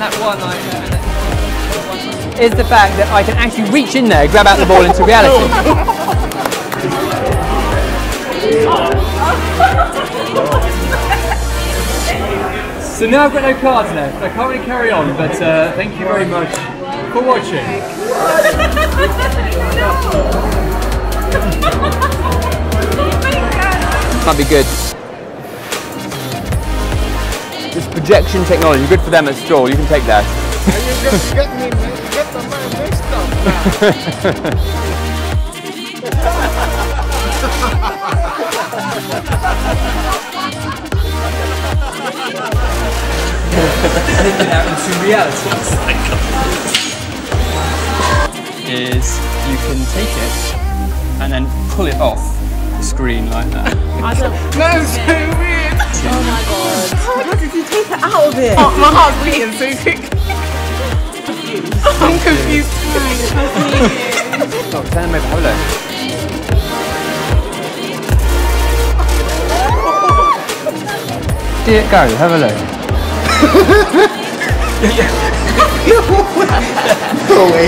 that one like is the fact that I can actually reach in there, grab out the ball into reality. so now I've got no cards left. I can't really carry on, but uh, thank you very much for watching. Might be good. This projection technology, good for them at Stroll. You can take that. You just get me get the man mixed up now. out into reality. Is you can take it and then pull it off the screen like that. I don't. That's so weird. Oh my god. Out of it? Oh, my heart's beating so quick. I'm confused. Oh, over. Have a look. See it go. Have a look. No way.